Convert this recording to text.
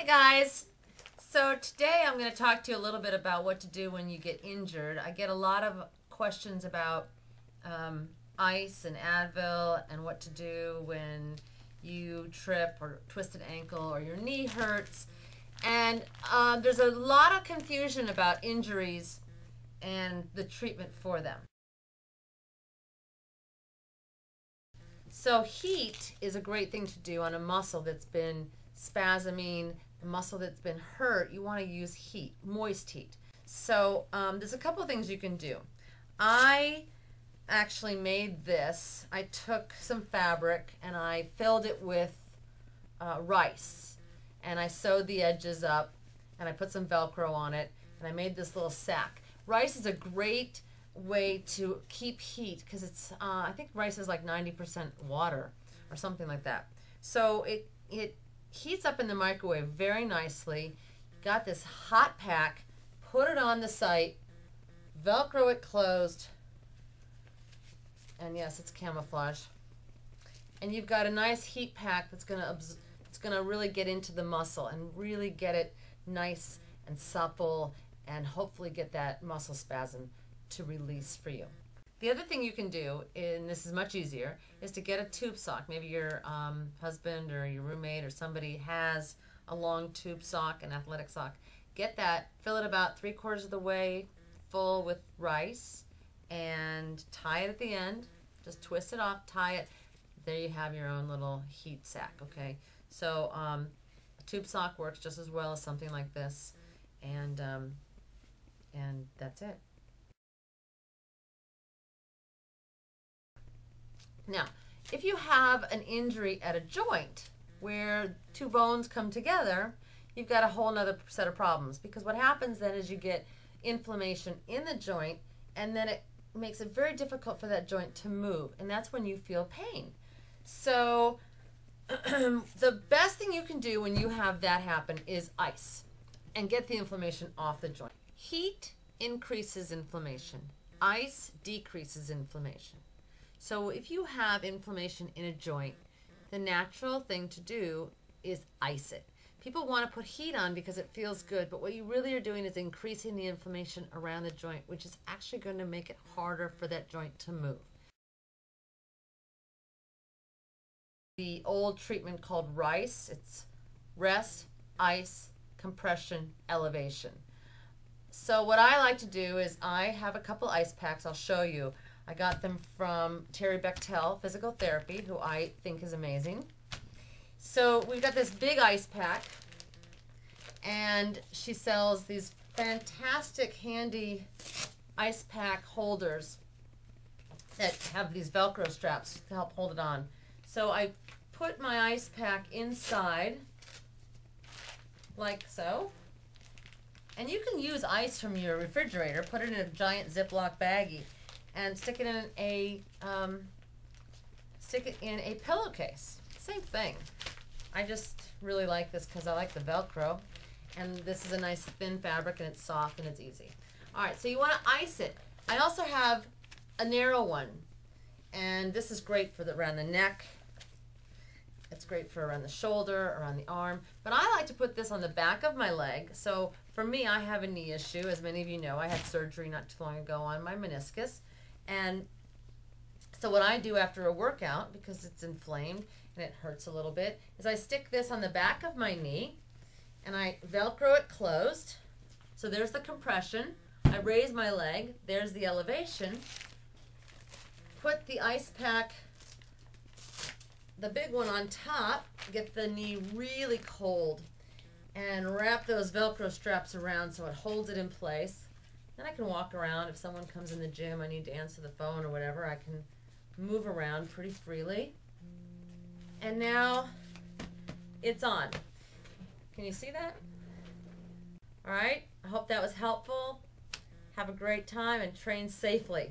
Hey guys. So today I'm going to talk to you a little bit about what to do when you get injured. I get a lot of questions about um, ice and Advil and what to do when you trip or twist an ankle or your knee hurts. And um, there's a lot of confusion about injuries and the treatment for them. So heat is a great thing to do on a muscle that's been spasming, muscle that's been hurt. You want to use heat, moist heat. So um, there's a couple things you can do. I actually made this. I took some fabric and I filled it with uh, rice and I sewed the edges up and I put some Velcro on it and I made this little sack. Rice is a great way to keep heat because it's, uh, I think rice is like 90% water or something like that. So it, it heats up in the microwave very nicely. Got this hot pack, put it on the site, Velcro it closed, and yes, it's camouflage. And you've got a nice heat pack that's gonna it's gonna really get into the muscle and really get it nice and supple and hopefully get that muscle spasm to release for you. The other thing you can do, and this is much easier, is to get a tube sock. Maybe your um, husband or your roommate or somebody has a long tube sock, an athletic sock. Get that, fill it about three quarters of the way full with rice, and tie it at the end. Just twist it off, tie it. There you have your own little heat sack, okay? So um, a tube sock works just as well as something like this, and um, and that's it. Now, if you have an injury at a joint where two bones come together, you've got a whole other set of problems because what happens then is you get inflammation in the joint and then it makes it very difficult for that joint to move and that's when you feel pain. So the best thing you can do when you have that happen is ice and get the inflammation off the joint. Heat increases inflammation. Ice decreases inflammation. So if you have inflammation in a joint, the natural thing to do is ice it. People want to put heat on because it feels good, but what you really are doing is increasing the inflammation around the joint, which is actually going to make it harder for that joint to move. The old treatment called RICE, it's rest, ice, compression, elevation. So what I like to do is I have a couple ice packs, I'll show you. I got them from Terry Bechtel Physical Therapy, who I think is amazing. So we've got this big ice pack, and she sells these fantastic handy ice pack holders that have these Velcro straps to help hold it on. So I put my ice pack inside, like so. And you can use ice from your refrigerator, put it in a giant Ziploc baggie and stick it in a um, stick it in a pillowcase. Same thing. I just really like this because I like the Velcro, and this is a nice thin fabric and it's soft and it's easy. All right, so you want to ice it. I also have a narrow one, and this is great for the around the neck. It's great for around the shoulder, around the arm. But I like to put this on the back of my leg. So for me, I have a knee issue. As many of you know, I had surgery not too long ago on my meniscus. And so what I do after a workout, because it's inflamed and it hurts a little bit, is I stick this on the back of my knee and I Velcro it closed. So there's the compression. I raise my leg. There's the elevation. Put the ice pack, the big one on top, get the knee really cold and wrap those Velcro straps around so it holds it in place. Then I can walk around. If someone comes in the gym, I need to answer the phone or whatever, I can move around pretty freely. And now it's on. Can you see that? All right. I hope that was helpful. Have a great time and train safely.